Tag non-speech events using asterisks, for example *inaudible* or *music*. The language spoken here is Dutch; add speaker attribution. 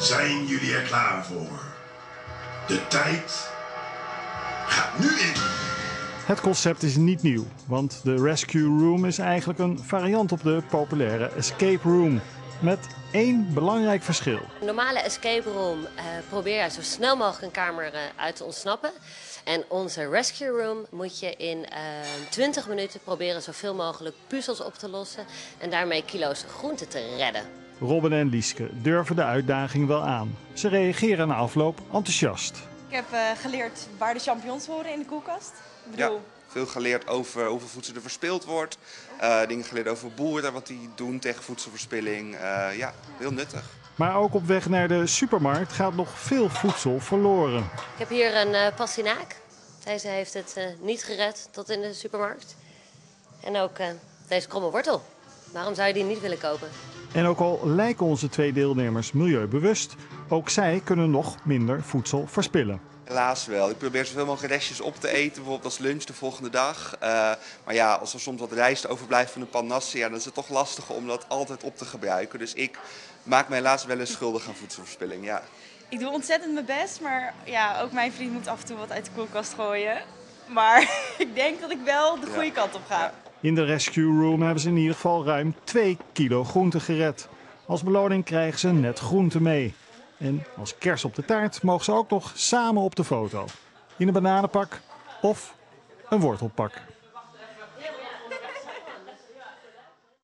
Speaker 1: Zijn jullie er klaar voor? De tijd gaat nu in.
Speaker 2: Het concept is niet nieuw, want de Rescue Room is eigenlijk een variant op de populaire Escape Room. Met één belangrijk verschil.
Speaker 3: Een normale escape room eh, probeer je zo snel mogelijk een kamer eh, uit te ontsnappen. En onze rescue room moet je in eh 20 minuten proberen zoveel mogelijk puzzels op te lossen. En daarmee kilo's groente te redden.
Speaker 2: Robin en Lieske durven de uitdaging wel aan. Ze reageren na afloop enthousiast.
Speaker 4: Ik heb eh, geleerd waar de champignons horen in de koelkast. Ik
Speaker 5: Ja,
Speaker 4: bedoel,
Speaker 5: veel geleerd over hoeveel voedsel er verspild wordt. Eh, dingen geleerd over boeren, wat die doen tegen voedselverspilling. Eh, ja, heel nuttig.
Speaker 2: Maar ook op weg naar de supermarkt gaat nog veel voedsel verloren.
Speaker 3: Ik heb hier een eh pastinaak. Deze heeft het eh, niet gered tot in de supermarkt. En ook eh, deze kromme wortel. Waarom zou je die niet willen kopen?
Speaker 2: En ook al lijken onze twee deelnemers milieubewust, ook zij kunnen nog minder voedsel verspillen.
Speaker 5: Helaas wel. Ik probeer zoveel mogelijk restjes op te eten, bijvoorbeeld als lunch de volgende dag. Eh, maar ja, als er soms wat rijst overblijft van een pan nasi, ja, dan is het toch lastig om dat altijd op te gebruiken. Dus ik maak me helaas wel eens schuldig aan voedselverspilling, ja.
Speaker 4: ik doe ontzettend mijn best, maar ja, ook mijn vriend moet af en toe wat uit de koelkast gooien. Maar *laughs* ik denk dat ik wel de
Speaker 5: Ja.
Speaker 4: goede kant op ga.
Speaker 5: Ja.
Speaker 2: In de rescue room hebben ze in ieder geval ruim 2 kilo groente gered. Als beloning krijgen ze net groente mee. En als kers op de taart mogen ze ook nog samen op de foto. In een bananenpak of een wortelpak.